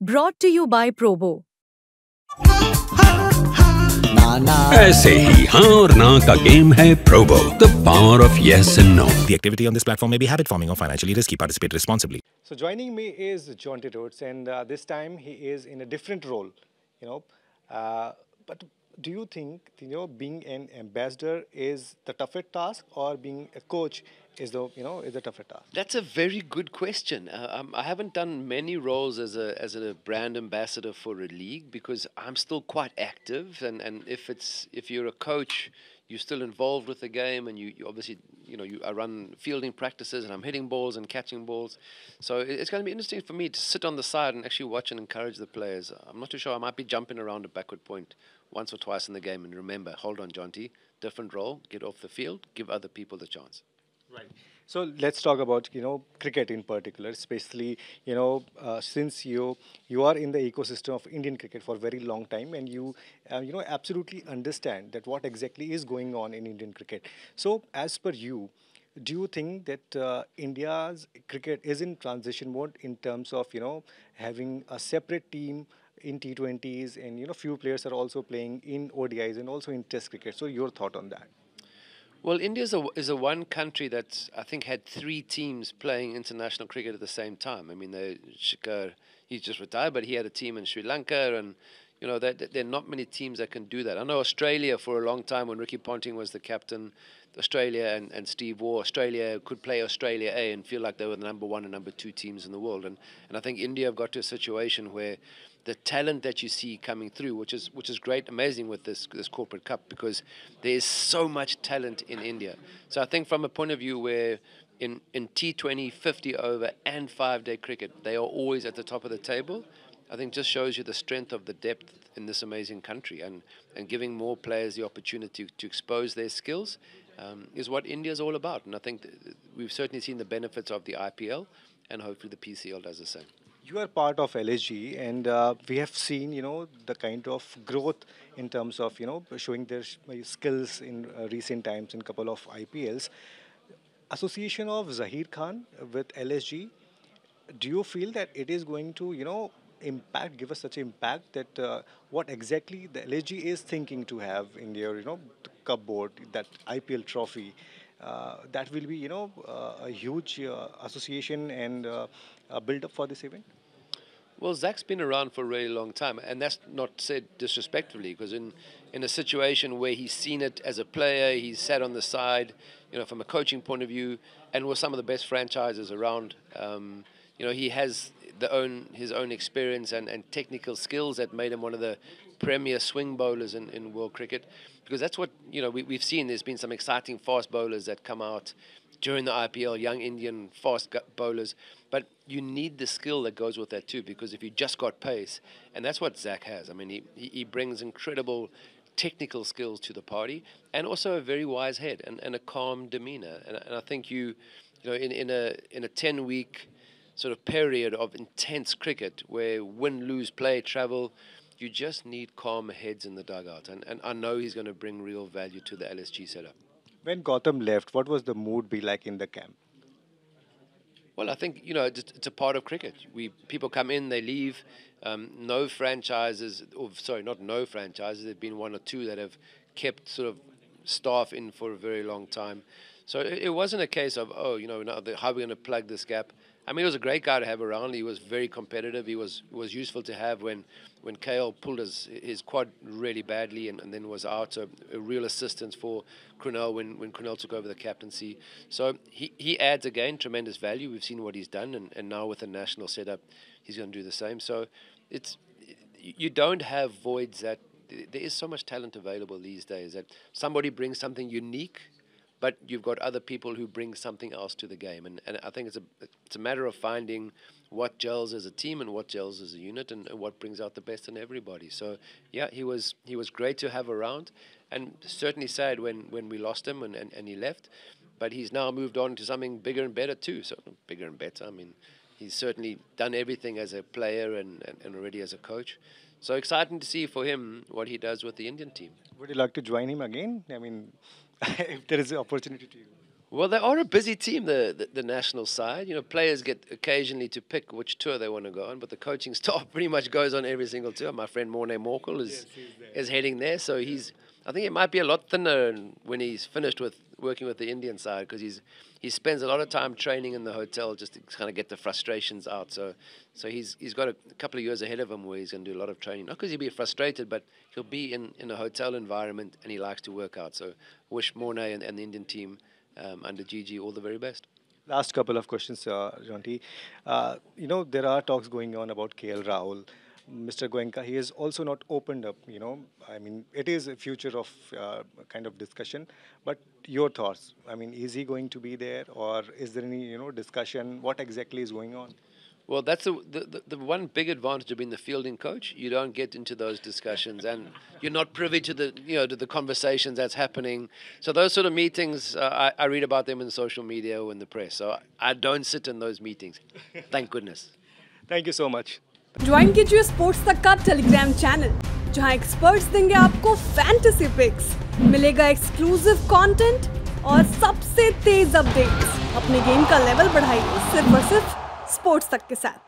brought to you by Probo. ऐसे ही हाँ और ना का गेम है Probo the power of yes and no The activity on this platform may be habit forming or financially risky. Participate responsibly. So joining me is Jonty Rhodes and uh, this time he is in a different role, you know, uh, but do you think, you know, being an ambassador is the tougher task, or being a coach is the, you know, is the tougher task? That's a very good question. Uh, um, I haven't done many roles as a as a brand ambassador for a league because I'm still quite active, and, and if it's if you're a coach, you're still involved with the game, and you, you obviously you know you I run fielding practices, and I'm hitting balls and catching balls, so it- it's going to be interesting for me to sit on the side and actually watch and encourage the players. I'm not too sure. I might be jumping around a backward point once or twice in the game, and remember, hold on, Jonty, different role, get off the field, give other people the chance. Right. So let's talk about you know cricket in particular, especially you know uh, since you you are in the ecosystem of Indian cricket for a very long time, and you uh, you know absolutely understand that what exactly is going on in Indian cricket. So as per you, do you think that uh, India's cricket is in transition mode in terms of you know having a separate team? In T20s, and you know, few players are also playing in ODIs and also in Test cricket. So, your thought on that? Well, India is a, is a one country that I think had three teams playing international cricket at the same time. I mean, Shikhar, he's just retired, but he had a team in Sri Lanka, and you know, there, there are not many teams that can do that. I know Australia for a long time when Ricky Ponting was the captain, Australia and, and Steve Waugh, Australia could play Australia A and feel like they were the number one and number two teams in the world. And, and I think India have got to a situation where the talent that you see coming through, which is which is great, amazing with this this corporate cup because there is so much talent in India. So I think from a point of view where in, in T20, 50 over, and five day cricket, they are always at the top of the table. I think just shows you the strength of the depth in this amazing country and, and giving more players the opportunity to expose their skills um, is what India is all about. And I think we've certainly seen the benefits of the IPL and hopefully the PCL does the same. You are part of LSG, and uh, we have seen, you know, the kind of growth in terms of, you know, showing their uh, skills in uh, recent times in a couple of IPLs. Association of Zaheer Khan with LSG, do you feel that it is going to, you know, impact, give us such impact that uh, what exactly the LSG is thinking to have in their, you know, cupboard, that IPL trophy? Uh, that will be, you know, uh, a huge uh, association and uh, a build up for this event. Well, Zach's been around for a really long time, and that's not said disrespectfully, because in, in a situation where he's seen it as a player, he's sat on the side, you know, from a coaching point of view, and with some of the best franchises around, um, you know, he has the own his own experience and, and technical skills that made him one of the premier swing bowlers in, in world cricket. Because that's what you know we, we've seen. There's been some exciting fast bowlers that come out during the IPL, young Indian fast bowlers. But you need the skill that goes with that too, because if you just got pace, and that's what Zach has. I mean, he, he brings incredible technical skills to the party, and also a very wise head and, and a calm demeanor. And, and I think you, you know, in, in a in a ten week sort of period of intense cricket where win, lose, play, travel, you just need calm heads in the dugout. And, and I know he's going to bring real value to the LSG setup. When Gautam left, what was the mood be like in the camp? Well, I think you know it's, it's a part of cricket. We people come in, they leave. Um, no franchises, or sorry, not no franchises. There've been one or two that have kept sort of staff in for a very long time. So it, it wasn't a case of oh, you know, how are we going to plug this gap? I mean, he was a great guy to have around. He was very competitive. He was was useful to have when when KL pulled his his quad really badly and, and then was out. So a real assistance for Krunal when when Krunal took over the captaincy. So he, he adds again tremendous value. We've seen what he's done, and, and now with the national setup, he's going to do the same. So it's you don't have voids that there is so much talent available these days that somebody brings something unique but you've got other people who bring something else to the game. And, and I think it's a it's a matter of finding what gels as a team and what gels as a unit and, and what brings out the best in everybody. So yeah, he was he was great to have around and certainly sad when, when we lost him and, and, and he left. But he's now moved on to something bigger and better too. So bigger and better. I mean, he's certainly done everything as a player and, and, and already as a coach. So exciting to see for him what he does with the Indian team. Would you like to join him again? I mean, if there is an opportunity to you. Well, they are a busy team, the, the, the national side. You know, players get occasionally to pick which tour they want to go on, but the coaching staff pretty much goes on every single tour. My friend Morne Morkel is is heading there, so he's. I think it might be a lot thinner when he's finished with working with the Indian side because he's he spends a lot of time training in the hotel just to kind of get the frustrations out. So, so he's he's got a, couple of years ahead of him where he's going to do a lot of training. Not because he'll be frustrated, but he'll be in, in a hotel environment and he likes to work out. So, wish Morne and, and the Indian team um, under GG all the very best. Last couple of questions, uh, Jonty. Uh, you know, there are talks going on about KL Rahul. Mr. Goenka, he has also not opened up, you know, I mean, it is a future of uh, kind of discussion, but your thoughts, I mean, is he going to be there or is there any, you know, discussion? What exactly is going on? Well, that's the, the, the one big advantage of being the fielding coach. You don't get into those discussions, and you're not privy to the you know to the conversations that's happening. So those sort of meetings, uh, I, I, read about them in social media or in the press. So I don't sit in those meetings. Thank goodness. Thank you so much. Join कीजिए sports तक का Telegram channel जहाँ experts देंगे आपको fantasy picks मिलेगा exclusive content और सबसे तेज अपडेट्स अपने गेम का लेवल बढ़ाइए सिर्फ़ और सिर्फ़ स्पोर्ट्स तक के साथ।